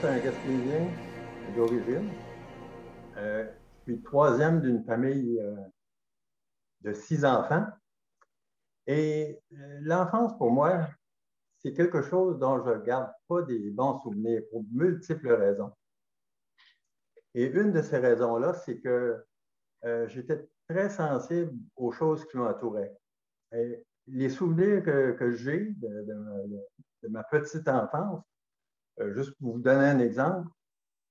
c'est un Gaspésien d'origine. Euh, je suis troisième d'une famille euh, de six enfants. Et euh, l'enfance, pour moi, c'est quelque chose dont je ne garde pas des bons souvenirs pour multiples raisons. Et une de ces raisons-là, c'est que j'étais très sensible aux choses qui m'entouraient. les souvenirs que, j'ai de, ma petite enfance, euh, juste pour vous donner un exemple,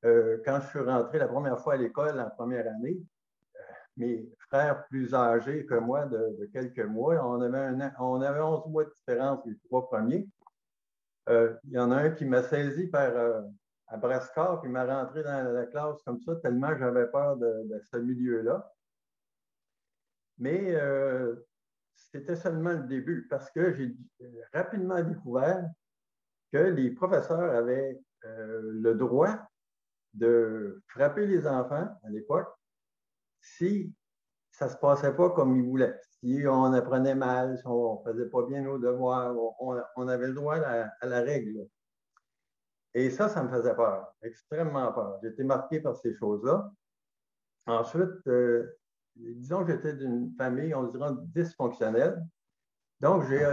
euh, quand je suis rentré la première fois à l'école en première année, euh, mes frères plus âgés que moi de, quelques mois, on avait, avait 11 mois de différence les trois premiers. il y en a un qui m'a saisi par à Brascar, puis m'a rentré dans la classe comme ça, tellement j'avais peur de, ce milieu-là. Mais c'était seulement le début, parce que j'ai rapidement découvert les professeurs avaient euh, le droit de frapper les enfants à l'époque si ça ne se passait pas comme ils voulaient. Si on apprenait mal, si on ne faisait pas bien nos devoirs, on, avait le droit à, la règle. Et ça, ça me faisait peur, extrêmement peur. J'étais marqué par ces choses-là. Ensuite, euh, disons que j'étais d'une famille, on dirait, dysfonctionnelle. Donc, j'ai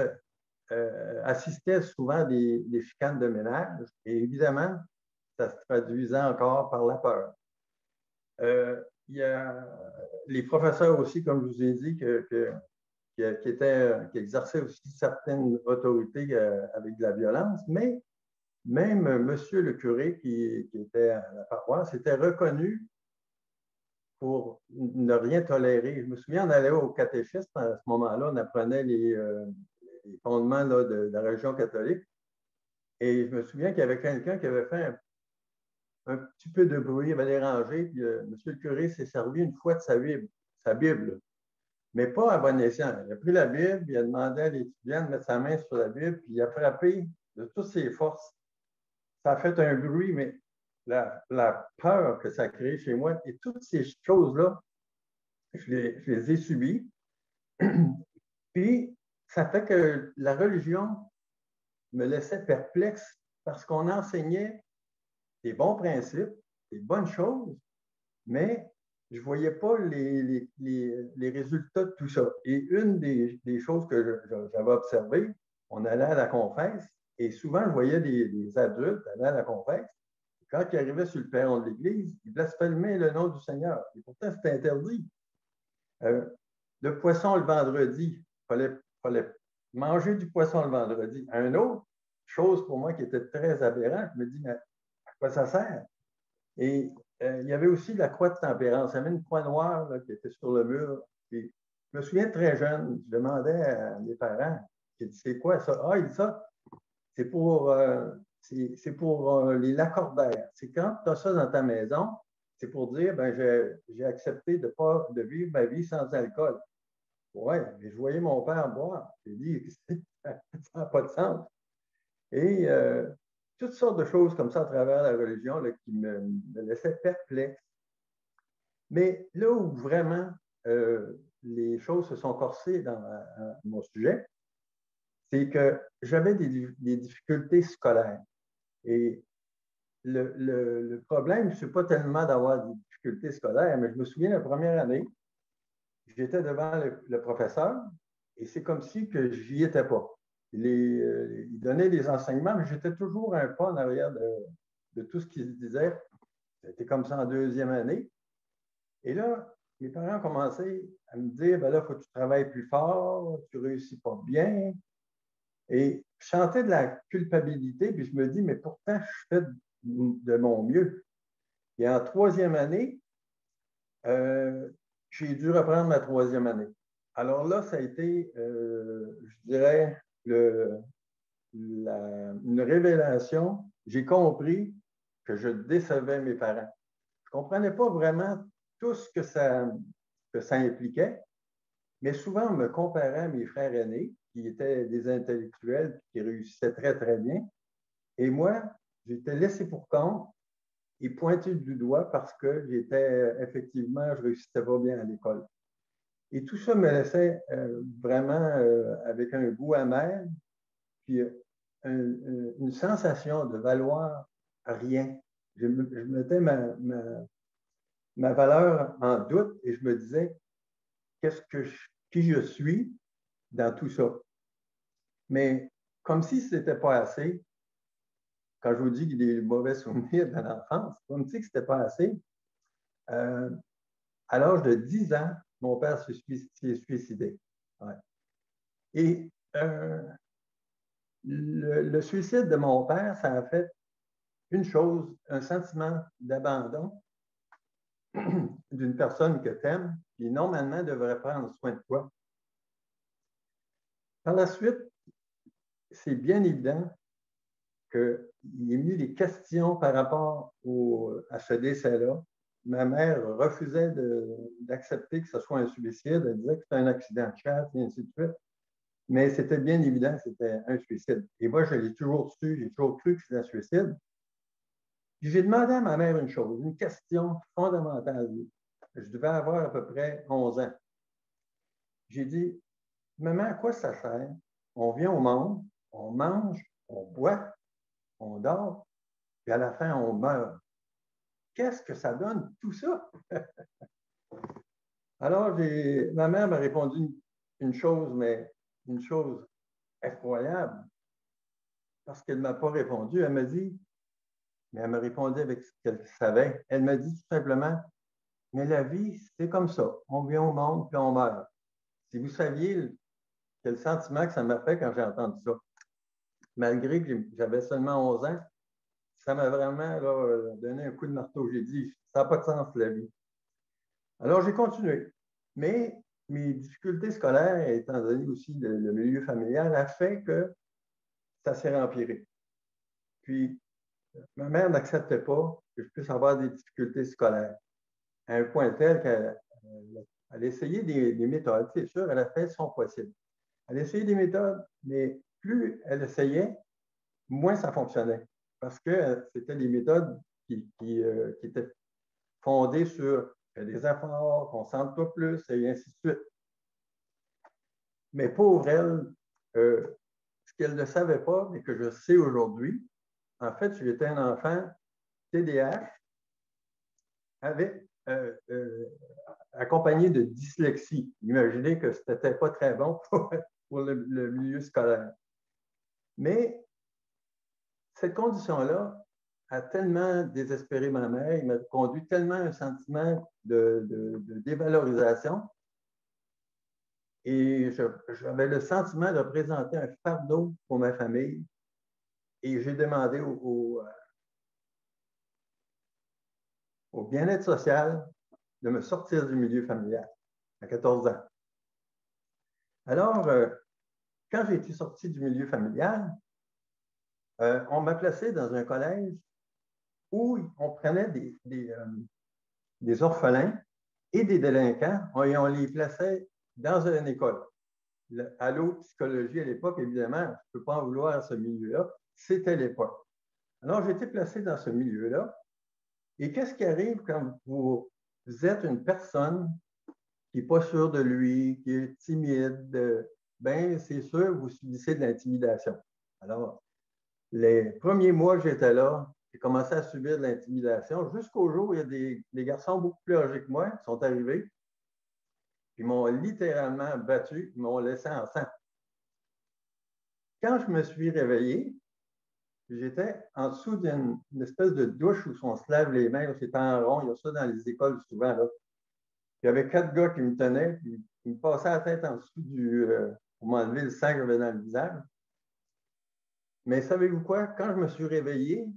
euh, assistait souvent à des, chicanes de ménage et évidemment, ça se traduisait encore par la peur. Euh, il y a les professeurs aussi, comme je vous ai dit, qui exerçaient aussi certaines autorités euh, avec de la violence, mais même Monsieur le curé qui, était à la paroisse était reconnu pour ne rien tolérer. Je me souviens, on allait au catéchisme à ce moment-là, on apprenait les, les fondements de, la religion catholique. Et je me souviens qu'il y avait quelqu'un qui avait fait un, petit peu de bruit, il avait dérangé, puis euh, M. le curé s'est servi une fois de sa Bible, sa Bible, mais pas à bon escient. Il a pris la Bible, il a demandé à l'étudiant de mettre sa main sur la Bible, puis il a frappé de toutes ses forces. Ça a fait un bruit, mais la, peur que ça a créé chez moi, et toutes ces choses-là, je les, je les ai subies. Puis, ça fait que la religion me laissait perplexe parce qu'on enseignait des bons principes, des bonnes choses, mais je ne voyais pas les, résultats de tout ça. Et une des, choses que j'avais observées, on allait à la confesse et souvent je voyais des, adultes aller à la confesse. Quand ils arrivaient sur le perron de l'Église, ils blasphémaient le nom du Seigneur. Et pourtant, c'était interdit. Euh, le poisson le vendredi, il fallait fallait manger du poisson le vendredi. Un autre chose pour moi qui était très aberrant, je me dis, mais à quoi ça sert? Et euh, il y avait aussi la croix de tempérance. Il y avait une croix noire qui était sur le mur. je me souviens très jeune, je demandais à mes parents, c'est quoi ça? Ah, il dit ça, c'est pour, euh, c'est pour euh, les lacordaires. C'est quand tu as ça dans ta maison, c'est pour dire, ben, j'ai accepté de, pas, de vivre ma vie sans alcool. Oui, mais je voyais mon père boire. J'ai dit, ça n'a pas de sens. Et euh, toutes sortes de choses comme ça à travers la religion qui me, laissaient perplexe. Mais là où vraiment euh, les choses se sont corsées dans mon sujet, c'est que j'avais des, difficultés scolaires. Et le, le problème, ce n'est pas tellement d'avoir des difficultés scolaires, mais je me souviens la première année, j'étais devant le, professeur et c'est comme si que j'y étais pas. Il, euh, donnait des enseignements, mais j'étais toujours un pas en arrière de, tout ce qu'il disait. C'était comme ça en deuxième année. Et là, mes parents commencé à me dire, ben là, il faut que tu travailles plus fort, tu réussis pas bien. Et je sentais de la culpabilité, puis je me dis, mais pourtant, je fais de mon mieux. Et en troisième année, euh, j'ai dû reprendre ma troisième année. Alors là, ça a été, euh, je dirais, une révélation. J'ai compris que je décevais mes parents. Je ne comprenais pas vraiment tout ce que ça, impliquait, mais souvent, on me comparait à mes frères aînés, qui étaient des intellectuels, qui réussissaient très, très bien. Et moi, j'étais laissé pour compte et pointé du doigt parce que j'étais effectivement, je réussissais pas bien à l'école. Et tout ça me laissait euh, vraiment euh, avec un goût amer, puis une sensation de valoir rien. Je, mettais ma, ma, valeur en doute et je me disais, qu'est-ce que qui je suis dans tout ça? Mais comme si ce n'était pas assez, quand je vous dis des mauvais souvenirs dans l'enfance, comme si ce n'était pas assez, euh, à l'âge de 10 ans, mon père s'est suicidé. Et euh, le, suicide de mon père, ça a fait une chose, un sentiment d'abandon d'une personne que tu aimes, qui normalement devrait prendre soin de toi. Par la suite, c'est bien évident qu'il y a eu des questions par rapport à ce décès-là. Ma mère refusait d'accepter que ce soit un suicide. Elle disait que c'était un accident de chasse et ainsi de suite. Mais c'était bien évident que c'était un suicide. Et moi, je l'ai toujours su, j'ai toujours cru que c'était un suicide. J'ai demandé à ma mère une chose, une question fondamentale. Je devais avoir à peu près 11 ans. J'ai dit, maman, à quoi ça sert? On vient au monde, on mange, on boit, on dort, et à la fin, on meurt. Qu'est-ce que ça donne, tout ça? Alors, ma mère m'a répondu une chose, mais une chose incroyable, parce qu'elle ne m'a pas répondu. Elle m'a dit, mais elle m'a répondu avec ce qu'elle savait. Elle m'a dit tout simplement, mais la vie, c'est comme ça. On vient au monde, puis on meurt. Si vous saviez quel sentiment que ça m'a fait quand j'ai entendu ça, malgré que j'avais seulement 11 ans, ça m'a vraiment donné un coup de marteau. J'ai dit, ça n'a pas de sens, la vie. Alors, j'ai continué. Mais mes difficultés scolaires, étant donné aussi le, milieu familial, a fait que ça s'est empiré. Puis, ma mère n'acceptait pas que je puisse avoir des difficultés scolaires, à un point tel qu'elle a essayé des, des méthodes. C'est sûr, elle a fait son possible. Elle a essayé des méthodes, mais plus elle essayait, moins ça fonctionnait. Parce que c'était des méthodes qui, euh, étaient fondées sur des efforts, concentre-toi plus, et ainsi de suite. Mais pour elle, euh, ce qu'elle ne savait pas, mais que je sais aujourd'hui, en fait, j'étais un enfant TDAH avec, euh, accompagné de dyslexie. Imaginez que ce n'était pas très bon pour le milieu scolaire. Mais cette condition-là a tellement désespéré ma mère, il m'a conduit tellement à un sentiment de, dévalorisation. Et j'avais le sentiment de représenter un fardeau pour ma famille. Et j'ai demandé au, au bien-être social de me sortir du milieu familial à 14 ans. Alors, euh, quand j'ai été sorti du milieu familial, euh, on m'a placé dans un collège où on prenait des, euh, orphelins et des délinquants et on les plaçait dans une école. Allo psychologie à l'époque, évidemment, je ne peux pas en vouloir à ce milieu-là, c'était l'époque. Alors, j'ai été placé dans ce milieu-là. Et qu'est-ce qui arrive quand vous êtes une personne qui n'est pas sûre de lui, qui est timide, ben c'est sûr, vous subissez de l'intimidation. Alors, les premiers mois que j'étais là, j'ai commencé à subir de l'intimidation jusqu'au jour où il y a des, garçons beaucoup plus âgés que moi qui sont arrivés. Ils m'ont littéralement battu, ils m'ont laissé en sang. Quand je me suis réveillé, j'étais en dessous d'une espèce de douche où on se lave les mains, c'était en rond, il y a ça dans les écoles souvent. Là. Il y avait quatre gars qui me tenaient, puis ils me passaient la tête en dessous du, euh, pour m'enlever le sang que j'avais dans le visage. Mais savez-vous quoi? Quand je me suis réveillé,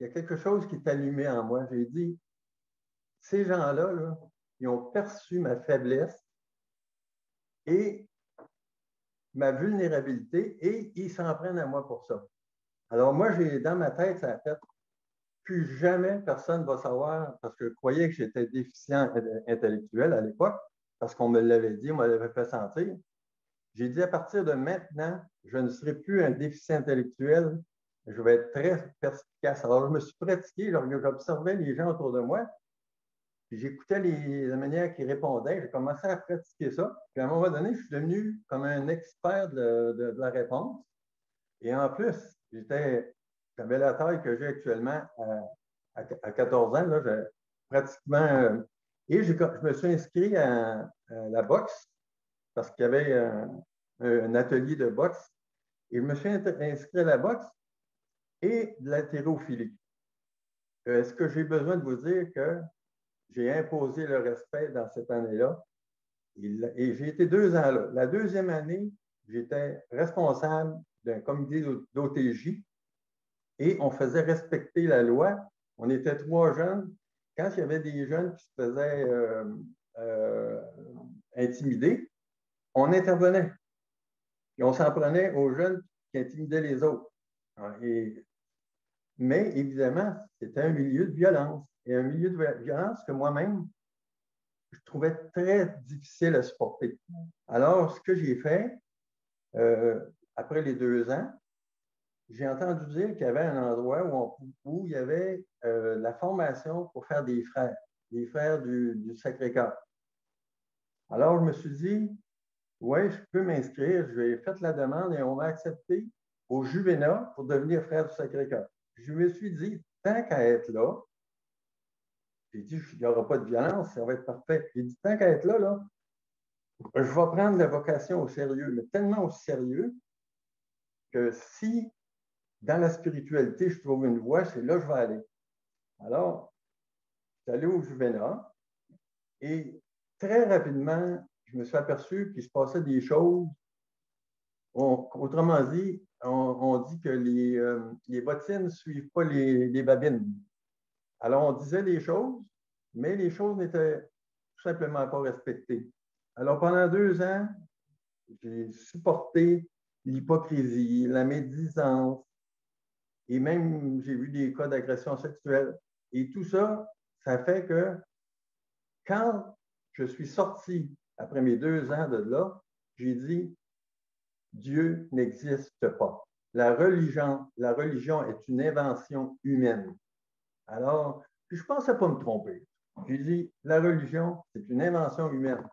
il y a quelque chose qui est allumé en moi. J'ai dit, ces gens-là, ils ont perçu ma faiblesse et ma vulnérabilité et ils s'en prennent à moi pour ça. Alors moi, j'ai dans ma tête, ça a fait plus jamais personne ne va savoir parce que je croyais que j'étais déficient intellectuel à l'époque, parce qu'on me l'avait dit, on me l'avait fait sentir. J'ai dit à partir de maintenant, je ne serai plus un déficit intellectuel, je vais être très perspicace. Alors, je me suis pratiqué, j'observais les gens autour de moi, puis j'écoutais la manière qu'ils répondaient, j'ai commencé à pratiquer ça. Puis à un moment donné, je suis devenu comme un expert de, la réponse. Et en plus, j'étais j'avais la taille que j'ai actuellement à, 14 ans. Là, pratiquement. Et je, me suis inscrit à, la boxe parce qu'il y avait un, atelier de boxe. Et je me suis inscrit à la boxe et de l'haltérophilie. Euh, est-ce que j'ai besoin de vous dire que j'ai imposé le respect dans cette année-là? Et j'ai été deux ans là. La deuxième année, j'étais responsable d'un comité d'OTJ et on faisait respecter la loi. On était trois jeunes. Quand il y avait des jeunes qui se faisaient euh, euh, intimider, on intervenait. Et on s'en prenait aux jeunes qui intimidaient les autres. mais évidemment, c'était un milieu de violence. Et un milieu de violence que moi-même, je trouvais très difficile à supporter. Alors, ce que j'ai fait, euh, après les deux ans, j'ai entendu dire qu'il y avait un endroit où, il y avait euh, la formation pour faire des frères, des frères du, Sacré-Cœur. Alors, je me suis dit, oui, je peux m'inscrire. Je vais faire la demande et on m'a accepté au Juvénat pour devenir frère du Sacré-Cœur. Je me suis dit, tant qu'à être là, j'ai dit, il n'y aura pas de violence, ça va être parfait. J'ai dit, tant qu'à être là, là, je vais prendre la vocation au sérieux, mais tellement au sérieux que si dans la spiritualité, je trouve une voie, c'est là que je vais aller. Alors, allé au Juvénat et très rapidement, je me suis aperçu qu'il se passait des choses. autrement dit, on, dit que les, euh, bottines ne suivent pas les, les, babines. Alors, on disait des choses, mais les choses n'étaient tout simplement pas respectées. Alors, pendant deux ans, j'ai supporté l'hypocrisie, la médisance, et même, j'ai vu des cas d'agression sexuelle. Et tout ça, ça fait que quand je suis sorti après mes deux ans de là, j'ai dit, Dieu n'existe pas. La religion, la religion est une invention humaine. Alors, je ne pensais pas me tromper. J'ai dit, la religion, c'est une invention humaine.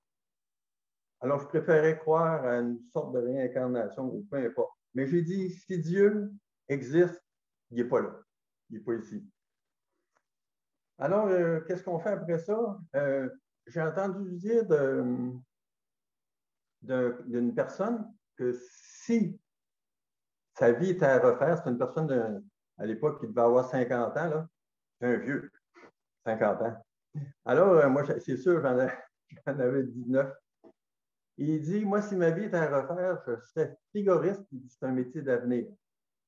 Alors, je préférais croire à une sorte de réincarnation ou peu importe. Mais j'ai dit, si Dieu existe, il n'est pas là. Il n'est pas ici. Alors, euh, qu'est-ce qu'on fait après ça? Euh, j'ai entendu dire d'une personne que si sa vie était à refaire, c'est une personne à l'époque qui devait avoir 50 ans, là, un vieux, 50 ans. Alors, euh, moi, c'est sûr, j'en avais 19. Il dit, moi, si ma vie était à refaire, je serais frigoriste. c'est un métier d'avenir.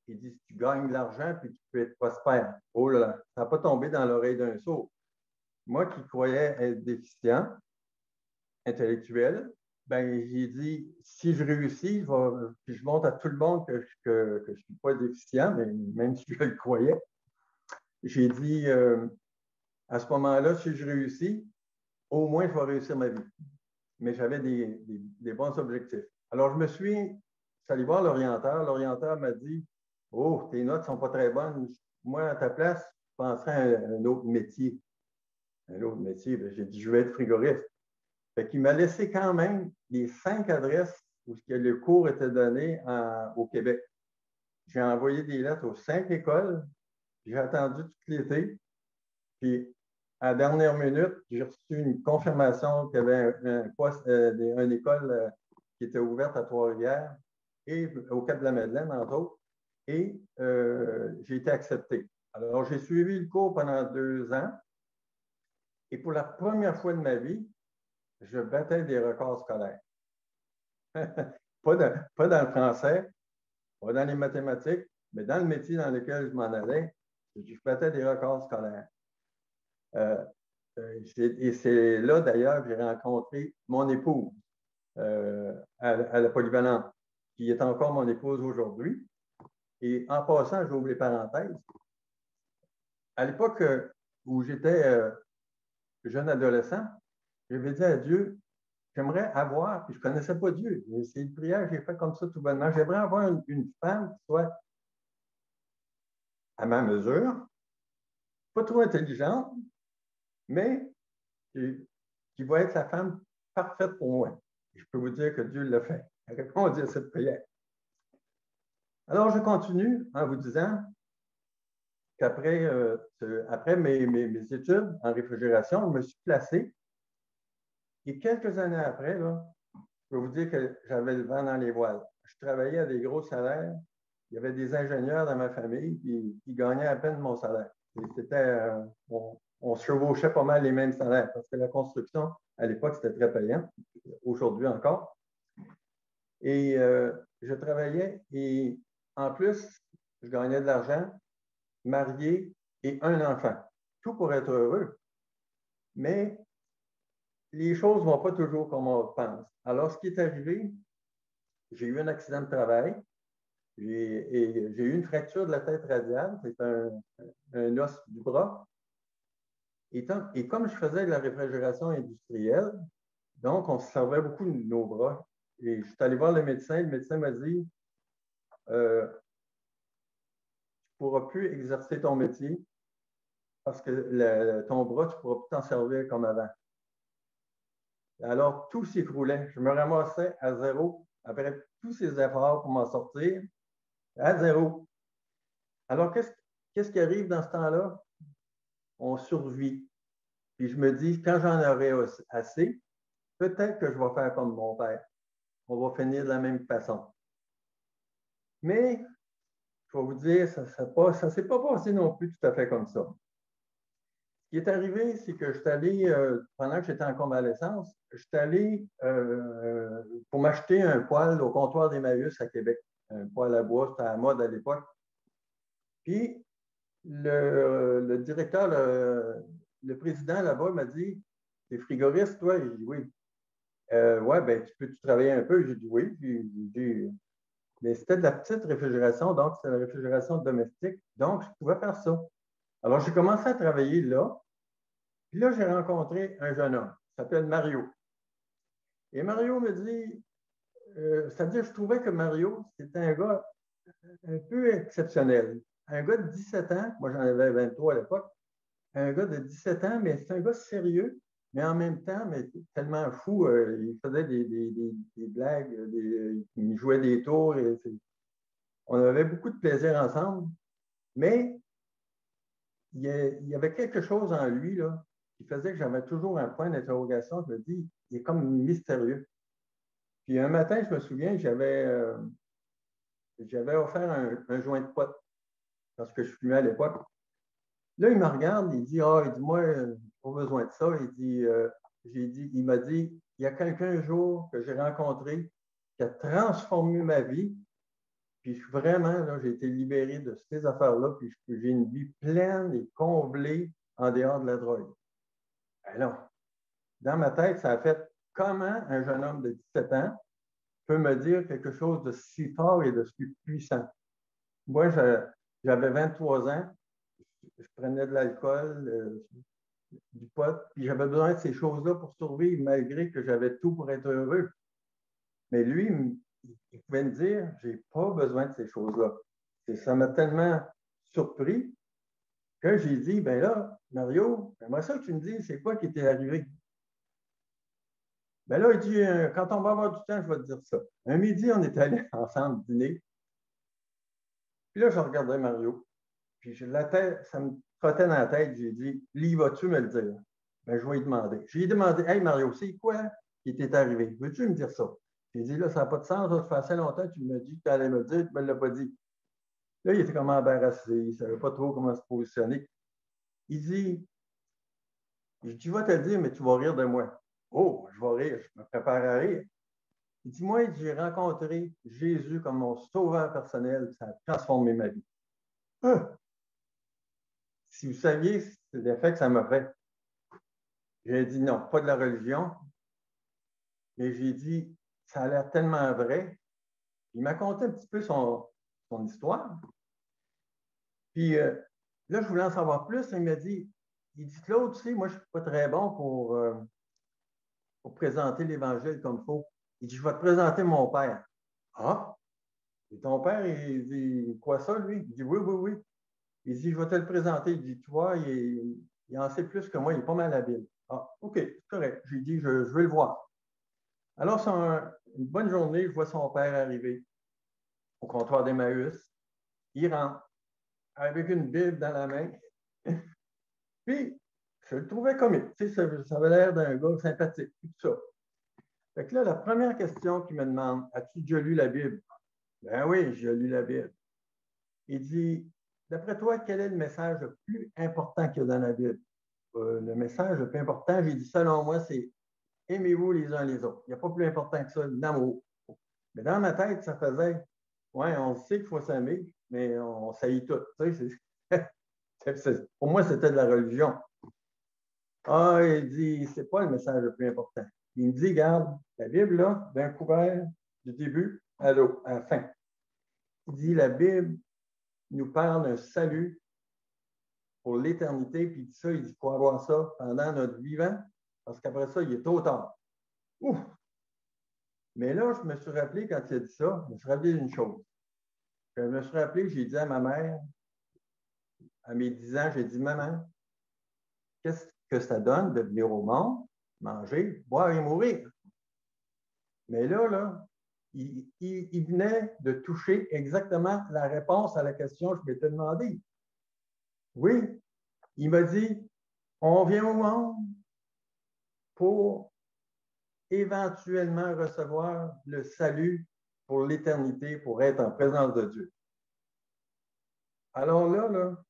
Il dit, tu gagnes de l'argent puis tu peux être prospère. Oh là là, ça n'a pas tombé dans l'oreille d'un saut. Moi qui croyais être déficient, intellectuel, ben, j'ai dit, si je réussis, je puis je montre à tout le monde que, je ne suis pas déficient, mais même si je le croyais, j'ai dit, euh, à ce moment-là, si je réussis, au moins je vais réussir ma vie. Mais j'avais des, des, bons objectifs. Alors, je me suis allé voir l'orienteur. L'orienteur m'a dit, Oh, tes notes ne sont pas très bonnes. Moi, à ta place, je penserais à un autre métier. Un autre métier. Ben, j'ai dit, je vais être frigoriste. Fait m'a laissé quand même les cinq adresses où le cours était donné au Québec. J'ai envoyé des lettres aux cinq écoles. J'ai attendu tout l'été. Puis, à la dernière minute, j'ai reçu une confirmation qu'il y avait un, euh, une école euh, qui était ouverte à Trois-Rivières et au Cap de la Madeleine, entre autres et euh, j'ai été accepté. Alors, j'ai suivi le cours pendant deux ans et pour la première fois de ma vie, je battais des records scolaires. pas, dans le français, pas dans les mathématiques, mais dans le métier dans lequel je m'en allais, je battais des records scolaires. Euh, euh, et c'est là d'ailleurs que j'ai rencontré mon épouse à, à, la polyvalente, qui est encore mon épouse aujourd'hui. Et en passant, j'ouvre les parenthèses. À l'époque euh, où j'étais euh, jeune adolescent, j'avais dit à Dieu, j'aimerais avoir, puis je ne connaissais pas Dieu, c'est une prière que j'ai fait comme ça tout bonnement, j'aimerais avoir une, femme qui soit à ma mesure, pas trop intelligente, mais qui, va être la femme parfaite pour moi. je peux vous dire que Dieu l'a fait. Il répondu à cette prière. Alors, je continue en vous disant, qu'après euh, après mes, études en réfrigération, je me suis placé. Et quelques années après, je peux vous dire que j'avais le vent dans les voiles. Je travaillais à des gros salaires. Il y avait des ingénieurs dans ma famille qui, gagnaient à peine mon salaire. C'était, euh, on, se chevauchait pas mal les mêmes salaires parce que la construction, à l'époque, c'était très payant. Aujourd'hui encore. Et euh, je travaillais et en plus, je gagnais de l'argent, marié et un enfant. Tout pour être heureux. Mais les choses ne vont pas toujours comme on pense. Alors, ce qui est arrivé, j'ai eu un accident de travail et j'ai eu une fracture de la tête radiale, c'est un, os du bras. Et, comme je faisais de la réfrigération industrielle, donc on se servait beaucoup de nos bras. Et je suis allé voir le médecin, le médecin m'a dit euh, pourras plus exercer ton métier parce que ton bras, tu ne pourras plus t'en servir comme avant. Alors, tout s'écroulait. Je me ramassais à zéro après tous ces efforts pour m'en sortir, à zéro. Alors, qu'est-ce qui arrive dans ce temps-là? On survit. Puis je me dis, quand j'en aurai assez, peut-être que je vais faire comme mon père. On va finir de la même façon. Mais, vous dire, ça ne s'est pas passé non plus tout à fait comme ça. Ce qui est arrivé, c'est que je suis allé, euh, pendant que j'étais en convalescence, je suis allé euh, pour m'acheter un poêle au comptoir d'Emmaüs à Québec. Un poêle à bois, c'était à la mode à l'époque. Puis, le, directeur, le, président là-bas m'a dit T'es frigoriste, toi J'ai dit Oui. Euh, ouais, ben, tu peux-tu travailler un peu J'ai dit Oui. Mais c'était de la petite réfrigération, donc c'était la réfrigération domestique. Donc, je pouvais faire ça. Alors, j'ai commencé à travailler là. Puis là, j'ai rencontré un jeune homme, il s'appelle Mario. Et Mario me dit, euh, c'est-à-dire, je trouvais que Mario, c'était un gars un peu exceptionnel. Un gars de 17 ans, moi j'en avais 23 à l'époque, un gars de 17 ans, mais c'est un gars sérieux, mais en même temps, mais tellement fou. Euh, il faisait des, blagues, il jouait des tours. On avait beaucoup de plaisir ensemble. Mais il y, avait quelque chose en lui là, qui faisait que j'avais toujours un point d'interrogation. Je me dis, il est comme mystérieux. Puis un matin, je me souviens, j'avais euh, offert un, joint de pote parce que je fumais à l'époque. Là, il me regarde, il dit Ah, il dit, moi, pas besoin de ça. Il dit, euh, j'ai dit, il m'a dit, il y a quelqu'un un jour que j'ai rencontré qui a transformé ma vie, puis vraiment, j'ai été libéré de ces affaires-là, puis j'ai une vie pleine et comblée en dehors de la drogue. Alors, dans ma tête, ça a fait comment un jeune homme de 17 ans peut me dire quelque chose de si fort et de si puissant? Moi, j'avais 23 ans, je prenais de l'alcool, euh, du pot, puis j'avais besoin de ces choses-là pour survivre, malgré que j'avais tout pour être heureux. Mais lui, il pouvait me dire, j'ai pas besoin de ces choses-là. Ça m'a tellement surpris que j'ai dit, ben là, Mario, j'aimerais ça que tu me dises, c'est quoi qui t'est arrivé? Ben là, il dit, euh, quand on va avoir du temps, je vais te dire ça. Un midi, on est allés ensemble dîner. Puis là, je regardais Mario. Puis la tête, ça me trottait dans la tête. J'ai dit, Lis, vas-tu me le dire? Ben, je vais lui demander. J'ai demandé, Hey Mario, c'est quoi qui t'est arrivé? Veux-tu me dire ça? J'ai dit, là, ça n'a pas de sens, ça fait assez longtemps tu me dis que tu allais me le dire, tu ne me l'as pas dit. Là, il était comme embarrassé, il ne savait pas trop comment se positionner. Il dit, je dis, te le dire, mais tu vas rire de moi. Oh, je vais rire, je me prépare à rire. Il dit, moi, j'ai rencontré Jésus comme mon sauveur personnel, ça a transformé ma vie. Ah! Si vous saviez l'effet que ça m'a fait, j'ai dit non, pas de la religion, mais j'ai dit, ça a l'air tellement vrai. Il m'a conté un petit peu son, histoire. Puis euh, là, je voulais en savoir plus. Il m'a dit, il dit, Claude, tu sais, moi, je ne suis pas très bon pour, euh, pour présenter l'Évangile comme il faut. Il dit, je vais te présenter mon père. Ah! Et ton père, il dit, quoi ça, lui? Il dit, oui, oui, oui. Il dit, je vais te le présenter. Il dit, tu vois, il, en sait plus que moi, il est pas mal habile. Ah, OK, c'est correct. J'ai dit, je, je vais le voir. Alors, c'est une bonne journée, je vois son père arriver au comptoir d'Emmaüs. Il rentre. avec une Bible dans la main. Puis, je le trouvais comique. Ça, ça avait l'air d'un gars sympathique, tout ça. Fait que là, la première question qu'il me demande, as-tu déjà lu la Bible? Ben oui, j'ai lu la Bible. Il dit, d'après toi, quel est le message le plus important qu'il y a dans la Bible? Euh, le message le plus important, j'ai dit, selon moi, c'est aimez-vous les uns les autres. Il n'y a pas plus important que ça, l'amour. Mais dans ma tête, ça faisait, ouais, on sait qu'il faut s'aimer, mais on saillit tout. pour moi, c'était de la religion. Ah, il dit, c'est pas le message le plus important. Il me dit, regarde, la Bible, là, d'un couvert du début à, la fin. Il dit, la Bible nous parle d'un salut pour l'éternité, puis il ça, il dit, il faut avoir ça pendant notre vivant, parce qu'après ça, il est trop tard. Ouf! Mais là, je me suis rappelé, quand il a dit ça, je me suis rappelé d'une chose. Je me suis rappelé, j'ai dit à ma mère, à mes 10 ans, j'ai dit, maman, qu'est-ce que ça donne de venir au monde, manger, boire et mourir? Mais là, là, il, venait de toucher exactement la réponse à la question que je m'étais demandée. Oui, il m'a dit, on vient au monde pour éventuellement recevoir le salut pour l'éternité, pour être en présence de Dieu. Alors là, là,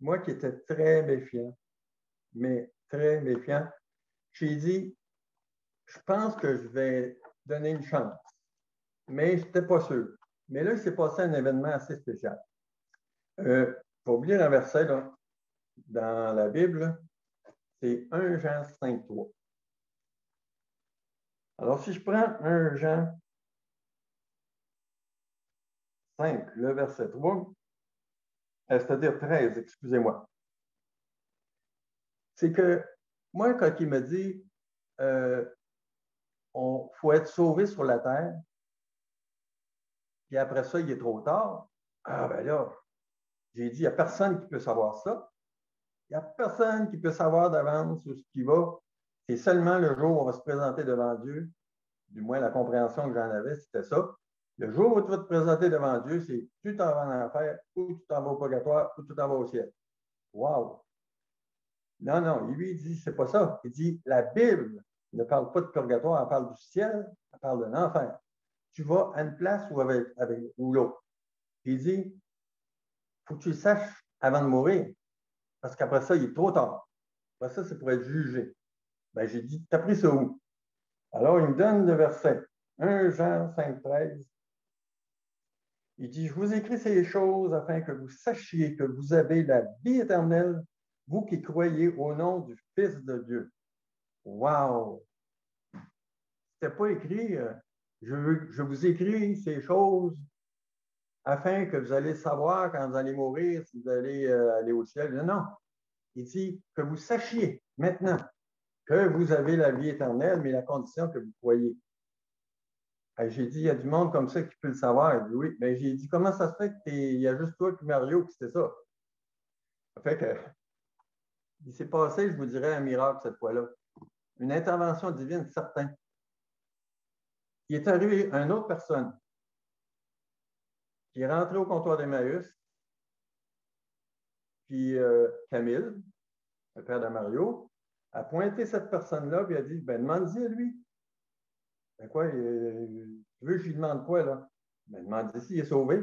moi qui étais très méfiant, mais très méfiant, j'ai dit, je pense que je vais donner une chance. Mais je n'étais pas sûr. Mais là, il s'est passé un événement assez spécial. Euh, il faut oublier un verset dans la Bible, c'est 1 Jean 5, 3. Alors, si je prends 1 Jean 5, le verset 3, euh, c'est-à-dire 13, excusez-moi. C'est que moi, quand il me dit euh, faut être sauvé sur la terre, puis après ça, il est trop tard, ah ben là, j'ai dit, il n'y a personne qui peut savoir ça. Il n'y a personne qui peut savoir d'avance où ce qui va. C'est seulement le jour où on va se présenter devant Dieu, du moins la compréhension que j'en avais, c'était ça. Le jour où tu vas te présenter devant Dieu, c'est tu t'en vas en enfer, ou tu t'en vas au purgatoire, ou tu t'en vas au ciel. Wow! Non, non, il lui dit, c'est pas ça. Il dit, la Bible ne parle pas de purgatoire, elle parle du ciel, elle parle de l'enfer. Tu vas à une place ou avec, avec l'autre. Il dit, faut que tu le saches avant de mourir, parce qu'après ça, il est trop tard. Après ça, c'est pour être jugé. Ben, j'ai dit, tu as pris ça où? Alors, il me donne le verset 1 Jean 5, 13. Il dit, je vous écris ces choses afin que vous sachiez que vous avez la vie éternelle, vous qui croyez au nom du Fils de Dieu. Wow! C'était pas écrit, euh, je, vous écris ces choses afin que vous allez savoir quand vous allez mourir si vous allez euh, aller au ciel. Non, non. Il dit que vous sachiez maintenant que vous avez la vie éternelle, mais la condition que vous croyez. J'ai dit, il y a du monde comme ça qui peut le savoir. Il dit, oui. Mais j'ai dit, comment ça se fait qu'il y a juste toi et Mario qui c'était ça? Ça? Fait que, il s'est passé, je vous dirais, un miracle cette fois-là. Une intervention divine, certain. Il est arrivé une autre personne qui est rentré au comptoir d'Emmaüs, puis euh, Camille, le père de Mario, a pointé cette personne-là, puis a dit, ben demande-y à lui. Ben quoi, tu veux que je lui demande quoi, là? Ben, demande s'il est sauvé.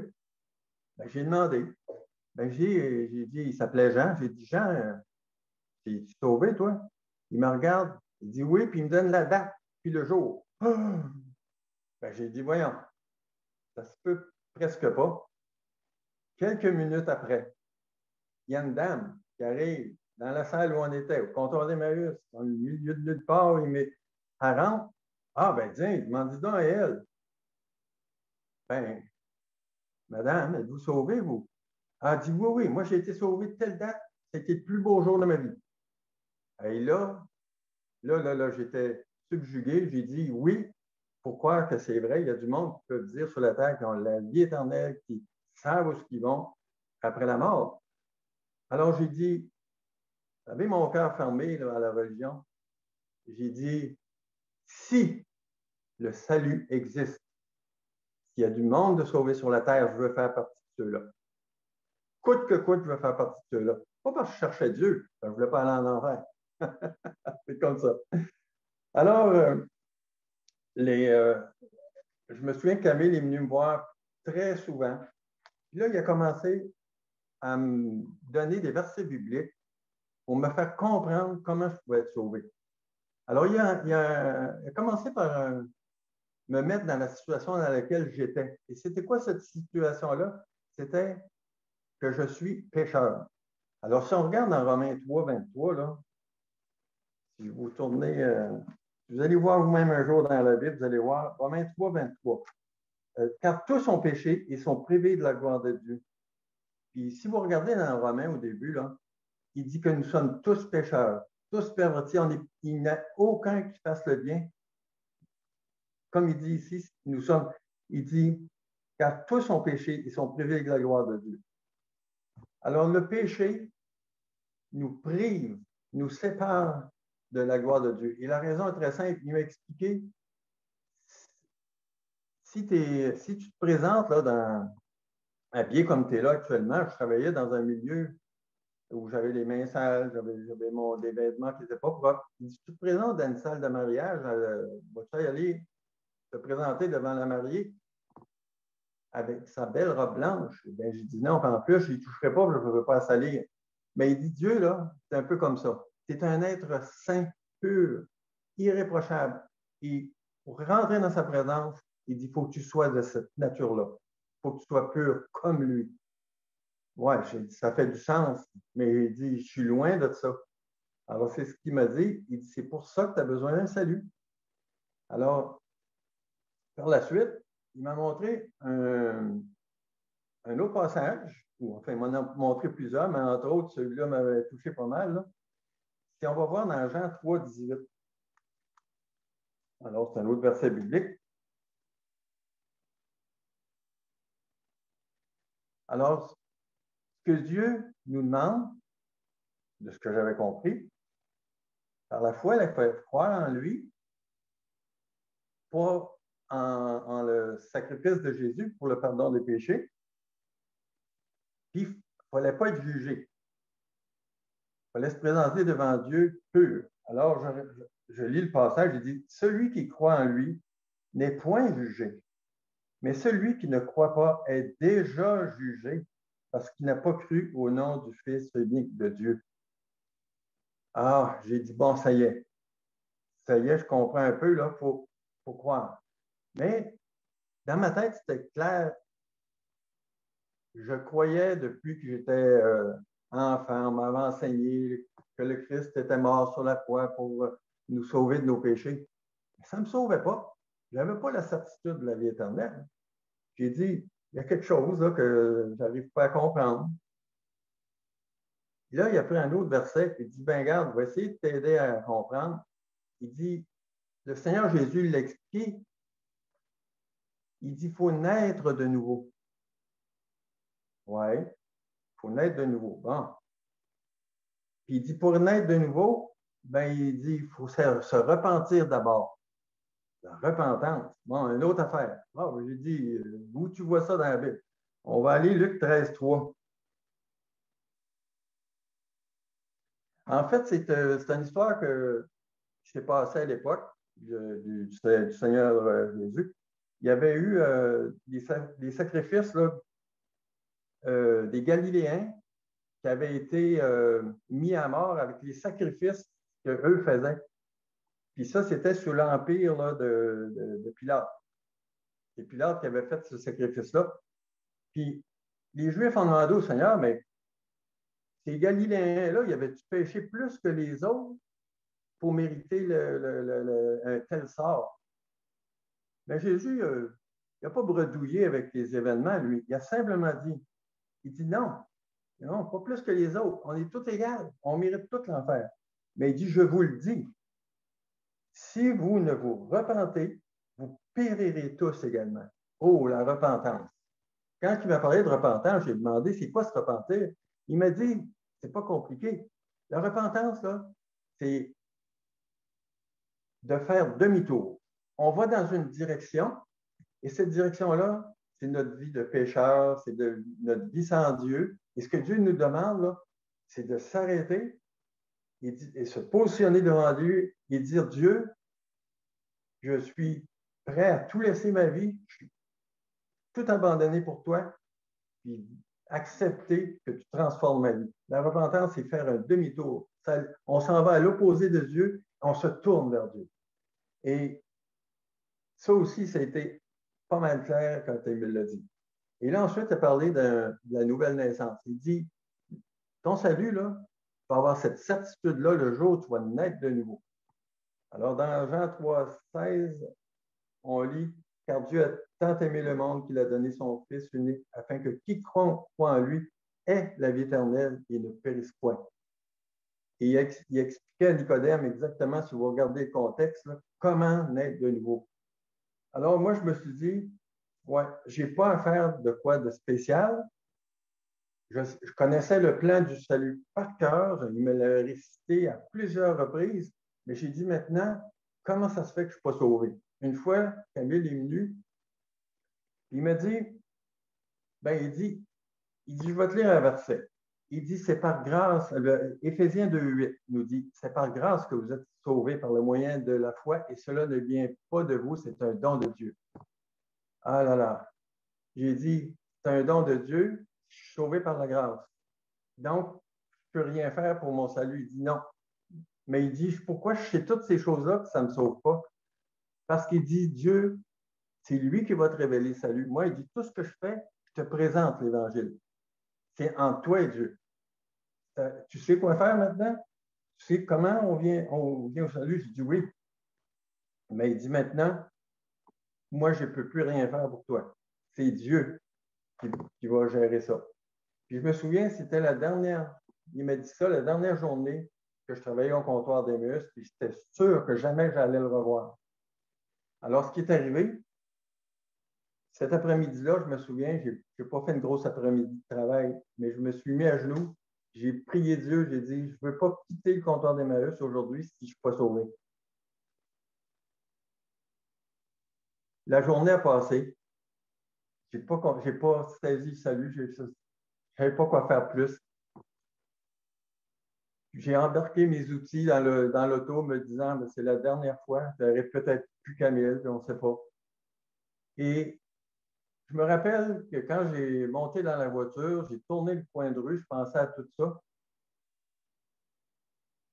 Ben, j'ai demandé. Ben, j'ai, dit, il s'appelait Jean. J'ai dit, Jean, euh, es sauvé, toi? Il me regarde, il dit oui, puis il me donne la date, puis le jour. Ben, j'ai dit, voyons, ça se peut presque pas. Quelques minutes après, il y a une dame qui arrive dans la salle où on était, au comptoir d'Emmaüs, dans le milieu de nulle part, il met, elle rentre, ah, ben tiens, demandez donc à elle. Ben, madame, êtes-vous sauvée, vous? Elle dit oui, oui, moi j'ai été sauvée de telle date, c'était le plus beau jour de ma vie. Et là, là, là, là, j'étais subjugué, j'ai dit oui, pourquoi que c'est vrai, il y a du monde qui peut dire sur la terre qu'ils ont la vie éternelle, qui savent où ils vont après la mort. Alors j'ai dit, vous mon cœur fermé à la religion, j'ai dit, si le salut existe, s'il y a du monde de sauver sur la terre, je veux faire partie de ceux-là. coûte que coûte, je vais faire partie de ceux-là. Pas parce que je cherchais Dieu, je ne voulais pas aller en enfer. c'est comme ça. Alors, euh, euh, je me souviens que Camille est venu me voir très souvent. Puis là, il a commencé à me donner des versets bibliques pour me faire comprendre comment je pouvais être sauvé. Alors, il a, commencé par me mettre dans la situation dans laquelle j'étais. Et c'était quoi cette situation-là? C'était que je suis pécheur. Alors, si on regarde dans Romains 3, 23, là, si vous tournez, euh, vous allez voir vous-même un jour dans la Bible, vous allez voir Romains 3, 23. Euh, car tous ont péché et sont privés de la gloire de Dieu. Puis si vous regardez dans Romains au début, là, il dit que nous sommes tous pécheurs, tous pervertis. il n'y a aucun qui fasse le bien. Comme il dit ici, nous sommes, il dit, car tous ont péché et sont privés de la gloire de Dieu. Alors le péché nous prive, nous sépare de la gloire de Dieu. Et la raison est très simple. Il m'a expliqué si, tu te présentes là, dans, comme tu es là actuellement, je travaillais dans un milieu où j'avais les mains sales, j'avais mon des vêtements qui n'étaient pas propres. Si tu te présentes dans une salle de mariage, vas-tu aller te présenter devant la mariée avec sa belle robe blanche? Ben, j'ai dit non, en plus, je n'y toucherai pas, je ne veux pas salir. Mais il dit Dieu, là, c'est un peu comme ça. C'est un être saint, pur, irréprochable. Et pour rentrer dans sa présence, il dit il faut que tu sois de cette nature-là. Il faut que tu sois pur comme lui. Ouais, ça fait du sens, mais il dit je suis loin de ça. Alors, c'est ce qu'il m'a dit. Il dit c'est pour ça que tu as besoin d'un salut. Alors, par la suite, il m'a montré un, un, autre passage, ou enfin, il m'en a montré plusieurs, mais entre autres, celui-là m'avait touché pas mal. Si on va voir dans Jean 3, 18. Alors, c'est un autre verset biblique. Alors, ce que Dieu nous demande, de ce que j'avais compris, par la foi, il faut croire en lui, pour en, le sacrifice de Jésus pour le pardon des péchés. Puis, il ne fallait pas être jugé fallait se présenter devant Dieu pur. Alors, je, lis le passage, il dit, Celui qui croit en lui n'est point jugé, mais celui qui ne croit pas est déjà jugé parce qu'il n'a pas cru au nom du Fils unique de Dieu. Ah, j'ai dit, bon, ça y est. Ça y est, je comprends un peu, là, il faut, croire. Mais dans ma tête, c'était clair. Je croyais depuis que j'étais euh, enfant, m'avait enseigné que le Christ était mort sur la croix pour nous sauver de nos péchés. Ça ne me sauvait pas. Je n'avais pas la certitude de la vie éternelle. J'ai dit, il y a quelque chose là, que je n'arrive pas à comprendre. Et là, il a pris un autre verset, il dit, ben garde, je vais essayer de t'aider à comprendre. Il dit, le Seigneur Jésus l'a expliqué. Il dit, il faut naître de nouveau. Oui, faut naître de nouveau. Bon. Puis il dit, pour naître de nouveau, ben, il dit, il faut se, repentir d'abord. La repentance. Bon, une autre affaire. Bon, j'ai dit, euh, où tu vois ça dans la Bible? On va aller Luc 13, 3. En fait, c'est euh, une histoire que s'est passée à l'époque du, Seigneur euh, Jésus. Il y avait eu des, des, sacrifices là, euh, des Galiléens qui avaient été euh, mis à mort avec les sacrifices qu'eux faisaient. Puis ça, c'était sous l'empire de, Pilate. C'est Pilate qui avait fait ce sacrifice-là. Puis les Juifs ont demandé au Seigneur, mais ces Galiléens-là, ils avaient-tu péché plus que les autres pour mériter un tel sort? Mais Jésus, euh, il n'a pas bredouillé avec les événements, lui. Il a simplement dit il dit non, non, pas plus que les autres. On est tous égaux. On mérite tout l'enfer. Mais il dit, je vous le dis, si vous ne vous repentez, vous périrez tous également. Oh, la repentance. Quand il m'a parlé de repentance, j'ai demandé c'est quoi se repentir? Il m'a dit, c'est pas compliqué. La repentance, là, c'est de faire demi-tour. On va dans une direction et cette direction-là, c'est notre vie de pécheur, c'est notre vie sans Dieu. Et ce que Dieu nous demande, c'est de s'arrêter et, se positionner devant Dieu et dire Dieu, je suis prêt à tout laisser ma vie, je suis tout abandonné pour toi, puis accepter que tu transformes ma vie. La repentance, c'est faire un demi-tour. On s'en va à l'opposé de Dieu, on se tourne vers Dieu. Et ça aussi, ça a été pas mal clair quand il me l'a dit. Et là, ensuite, il a parlé de, la nouvelle naissance. Il dit, ton salut, là, tu vas avoir cette certitude-là le jour où tu vas naître de nouveau. Alors, dans Jean 3, 16, on lit, car Dieu a tant aimé le monde qu'il a donné son Fils unique, afin que qui croit en lui ait la vie éternelle et ne périsse point. Et il, expliquait à Nicodème exactement, si vous regardez le contexte, comment naître de nouveau. Alors, moi, je me suis dit, ouais, je n'ai pas à faire de quoi de spécial. Je, connaissais le plan du salut par cœur, il me l'avait récité à plusieurs reprises, mais j'ai dit maintenant, comment ça se fait que je ne suis pas sauvé? Une fois, Camille est venu, il m'a dit, ben, il dit, il dit, je vais te lire un verset. Il dit, c'est par grâce, Éphésiens 2.8 nous dit, c'est par grâce que vous êtes sauvés par le moyen de la foi et cela ne vient pas de vous, c'est un don de Dieu. Ah là là, j'ai dit, c'est un don de Dieu, sauvé par la grâce. Donc, je ne peux rien faire pour mon salut. Il dit non. Mais il dit, pourquoi je sais toutes ces choses-là que ça ne me sauve pas? Parce qu'il dit, Dieu, c'est lui qui va te révéler le salut. Moi, il dit, tout ce que je fais, je te présente l'Évangile. C'est en toi et Dieu. Euh, tu sais quoi faire maintenant? Tu sais comment on vient, on vient au salut? Je dis oui. Mais il dit maintenant, moi, je ne peux plus rien faire pour toi. C'est Dieu qui, va gérer ça. Puis je me souviens, c'était la dernière, il m'a dit ça, la dernière journée que je travaillais au comptoir des muscles, puis j'étais sûr que jamais j'allais le revoir. Alors, ce qui est arrivé, cet après-midi-là, je me souviens, je n'ai pas fait une grosse après-midi de travail, mais je me suis mis à genoux, j'ai prié Dieu, j'ai dit, je ne veux pas quitter le comptoir d'Emmaüs aujourd'hui si je ne suis pas sauvé. La journée a passé. Je n'ai pas, pas saisi le salut. Je ne savais pas quoi faire plus. J'ai embarqué mes outils dans l'auto me disant c'est la dernière fois, j'aurais peut-être plus Camille, on ne sait pas. Et je me rappelle que quand j'ai monté dans la voiture, j'ai tourné le coin de rue, je pensais à tout ça.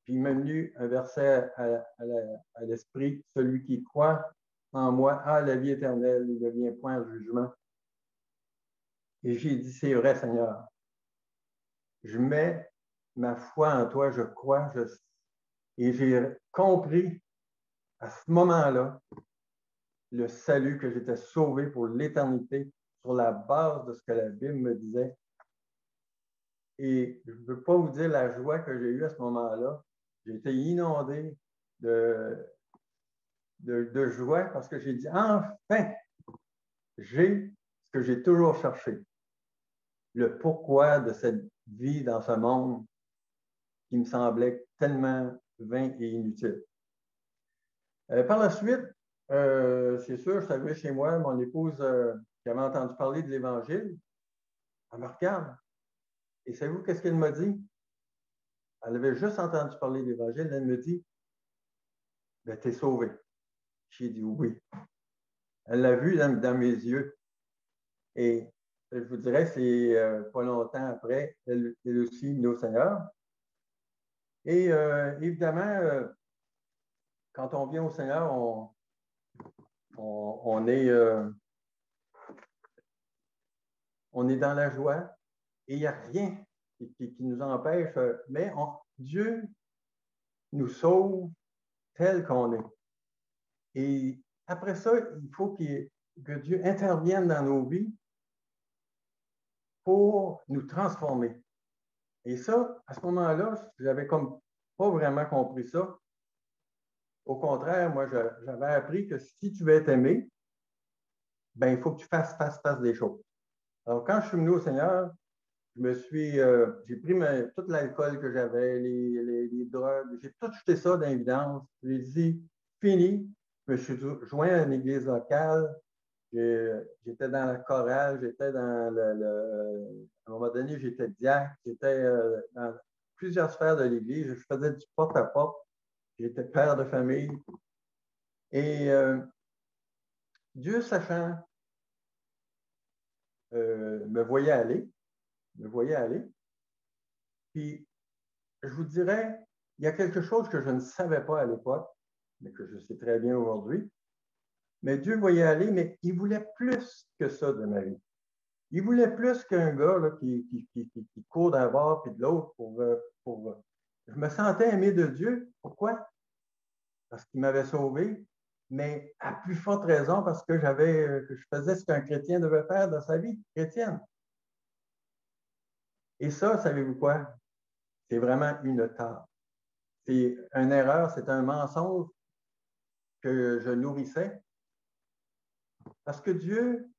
Puis il m'a venu un verset à l'esprit, celui qui croit en moi a la vie éternelle, il ne devient point un jugement. Et j'ai dit, c'est vrai, Seigneur. Je mets ma foi en toi, je crois, je... et j'ai compris à ce moment-là le salut que j'étais sauvé pour l'éternité sur la base de ce que la Bible me disait. Et je ne veux pas vous dire la joie que j'ai eue à ce moment-là. J'ai été inondé de, de, joie parce que j'ai dit, enfin, j'ai ce que j'ai toujours cherché, le pourquoi de cette vie dans ce monde qui me semblait tellement vain et inutile. Euh, par la suite, euh, c'est sûr, je suis chez moi, mon épouse euh, qui avait entendu parler de l'Évangile, elle me regarde. Et savez-vous qu'est-ce qu'elle m'a dit? Elle avait juste entendu parler de l'Évangile, elle me dit, ben, t'es sauvé. J'ai dit oui. Elle l'a vu dans, mes yeux. Et je vous dirais, c'est euh, pas longtemps après, elle, aussi nos Seigneur. Et évidemment, quand on vient au Seigneur, on, on, est, on est dans la joie et il n'y a rien qui, nous empêche, mais Dieu nous sauve tel qu'on est. Et après ça, il faut que Dieu intervienne dans nos vies pour nous transformer. Et ça, à ce moment-là, je n'avais comme pas vraiment compris ça. Au contraire, moi, j'avais appris que si tu veux être aimé, ben, il faut que tu fasses, face face des choses. Alors, quand je suis venu au Seigneur, je me suis, euh, j'ai pris tout l'alcool que j'avais, les, les, drogues, j'ai tout jeté ça d'évidence. J'ai dit, fini, je me suis joint à une église locale j'étais dans la chorale, j'étais dans le, À un moment donné, j'étais diacre, j'étais euh, dans plusieurs sphères de l'Église. Je faisais du porte-à-porte. J'étais père de famille. Et euh, Dieu, sachant, euh, me voyait aller, me voyait aller. Puis, je vous dirais, il y a quelque chose que je ne savais pas à l'époque, mais que je sais très bien aujourd'hui. Mais Dieu voyait aller, mais il voulait plus que ça de ma vie. Il voulait plus qu'un gars qui, court d'un bord puis de l'autre pour, euh, pour. Je me sentais aimé de Dieu. Pourquoi? Parce qu'il m'avait sauvé, mais à plus forte raison parce que je faisais ce qu'un chrétien devait faire dans sa vie chrétienne. Et ça, savez-vous quoi? C'est vraiment une tare. C'est une erreur, c'est un mensonge que je nourrissais. Parce que Dieu,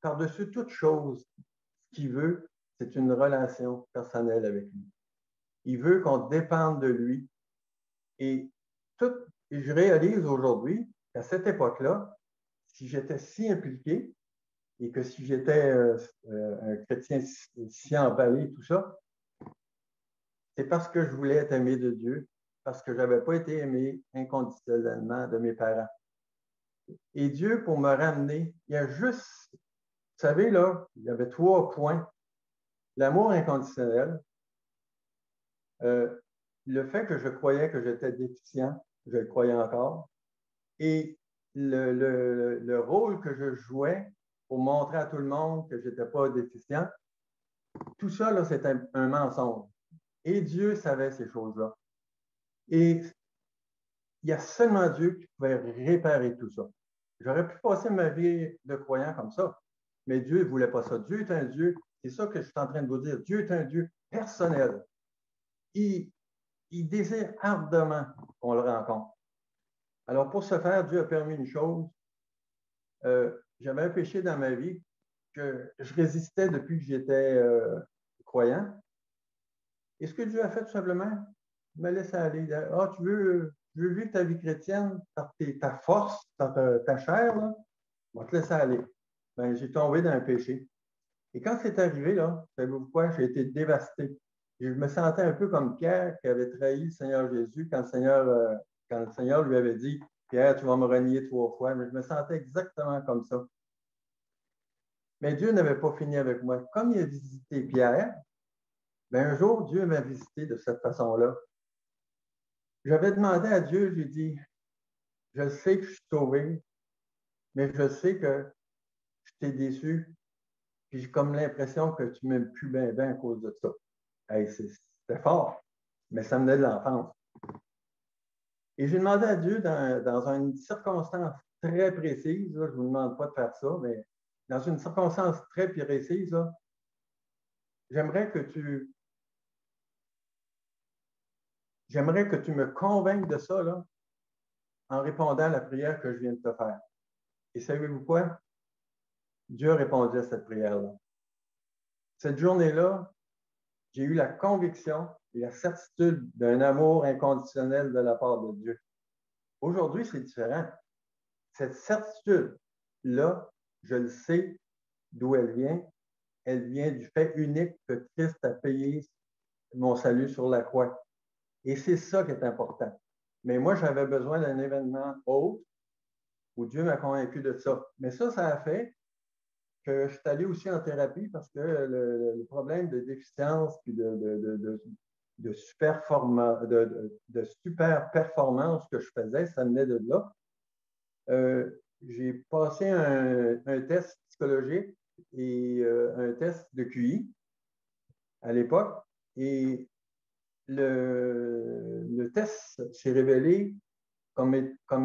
par-dessus toute chose, ce qu'il veut, c'est une relation personnelle avec lui. Il veut qu'on dépende de lui. Et tout, je réalise aujourd'hui qu'à cette époque-là, si j'étais si impliqué et que si j'étais euh, euh, un chrétien si emballé, tout ça, c'est parce que je voulais être aimé de Dieu, parce que je n'avais pas été aimé inconditionnellement de mes parents. Et Dieu, pour me ramener, il y a juste, vous savez, là, il y avait trois points. L'amour inconditionnel, euh, le fait que je croyais que j'étais déficient, je le croyais encore, et le, rôle que je jouais pour montrer à tout le monde que je n'étais pas déficient, tout ça, c'était un mensonge. Et Dieu savait ces choses-là. Et il y a seulement Dieu qui pouvait réparer tout ça. J'aurais pu passer ma vie de croyant comme ça, mais Dieu ne voulait pas ça. Dieu est un Dieu, c'est ça que je suis en train de vous dire. Dieu est un Dieu personnel. Il, désire ardemment qu'on le rencontre. Alors, pour ce faire, Dieu a permis une chose. Euh, j'avais un péché dans ma vie que je résistais depuis que j'étais euh, croyant. Et ce que Dieu a fait tout simplement, il me laisse aller. Ah, tu veux, vivre ta vie chrétienne par ta force, par ta, chair, là? On te laisser aller. Ben, j'ai tombé dans un péché. Et quand c'est arrivé, là, savez-vous quoi? J'ai été dévasté. Je me sentais un peu comme Pierre qui avait trahi le Seigneur Jésus quand le Seigneur, euh, quand le Seigneur lui avait dit Pierre, tu vas me renier trois fois. Mais je me sentais exactement comme ça. Mais Dieu n'avait pas fini avec moi. Comme il a visité Pierre, ben, un jour, Dieu m'a visité de cette façon-là. J'avais demandé à Dieu, j'ai dit, je sais que je suis sauvé, mais je sais que je t'ai déçu, puis j'ai comme l'impression que tu m'aimes plus bien, bien à cause de ça. C'était fort, mais ça venait de l'enfance. Et j'ai demandé à Dieu, dans, une circonstance très précise, je ne vous demande pas de faire ça, mais dans une circonstance très précise, j'aimerais que tu J'aimerais que tu me convainques de ça là, en répondant à la prière que je viens de te faire. Et savez-vous quoi? Dieu a répondu à cette prière-là. Cette journée-là, j'ai eu la conviction et la certitude d'un amour inconditionnel de la part de Dieu. Aujourd'hui, c'est différent. Cette certitude-là, je le sais d'où elle vient. Elle vient du fait unique que Christ a payé mon salut sur la croix. Et c'est ça qui est important. Mais moi, j'avais besoin d'un événement autre où Dieu m'a convaincu de ça. Mais ça, ça a fait que je suis allé aussi en thérapie parce que le, problème de déficience puis de, super, de, super performance que je faisais, ça venait de là. Euh, j'ai passé un, test psychologique et euh, un test de QI à l'époque. Et le, test s'est révélé comme,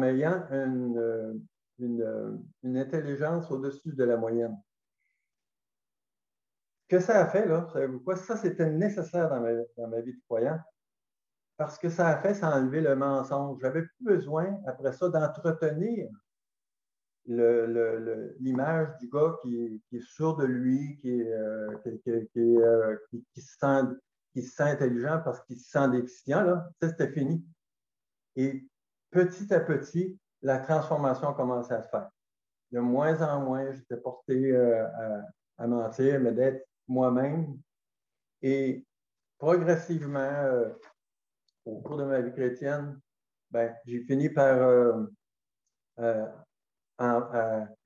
ayant une, une, intelligence au-dessus de la moyenne. Que ça a fait, là, savez-vous quoi? Ça, c'était nécessaire dans ma, vie de croyant. Parce que ça a fait, ça a enlevé le mensonge. J'avais plus besoin, après ça, d'entretenir l'image du gars qui, est sûr de lui, qui, euh, euh, qui, se sent intelligent parce qu'il se sent déficient, là, ça, c'était fini. Et petit à petit, la transformation commençait à se faire. de moins en moins, j'étais porté à, à, mentir, mais d'être moi-même. Et progressivement, au cours de ma vie chrétienne, ben, j'ai fini par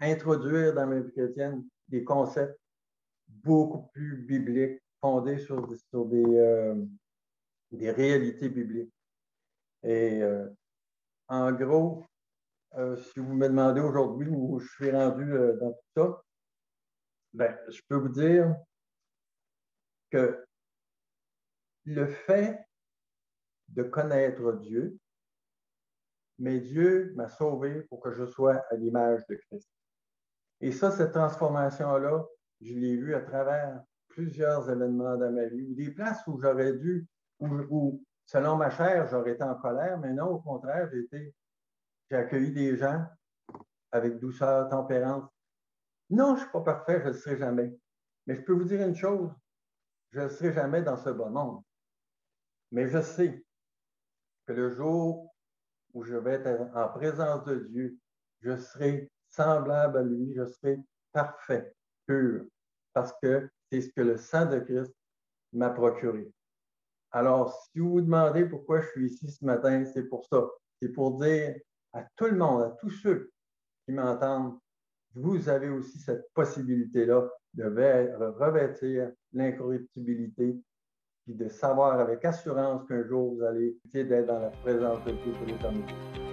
introduire dans ma vie chrétienne des concepts beaucoup plus bibliques, fondés sur, des, euh, des, réalités bibliques. Et euh, en gros, euh, si vous me demandez aujourd'hui où je suis rendu dans tout ça, ben, je peux vous dire que le fait de connaître Dieu, mais Dieu m'a sauvé pour que je sois à l'image de Christ. Et ça, cette transformation-là, je l'ai vue à travers plusieurs événements dans ma vie, ou des places où j'aurais dû, où, selon ma chair, j'aurais été en colère, mais non, au contraire, j'ai j'ai accueilli des gens avec douceur, tempérance. Non, je ne suis pas parfait, je ne le serai jamais. Mais je peux vous dire une chose, je ne serai jamais dans ce bon monde. Mais je sais que le jour où je vais être en présence de Dieu, je serai semblable à lui, je serai parfait, pur, parce que c'est ce que le sang de Christ m'a procuré. Alors, si vous vous demandez pourquoi je suis ici ce matin, c'est pour ça. C'est pour dire à tout le monde, à tous ceux qui m'entendent, vous avez aussi cette possibilité-là de revêtir l'incorruptibilité, puis de savoir avec assurance qu'un jour vous allez d'être dans la présence de Dieu pour l'éternité.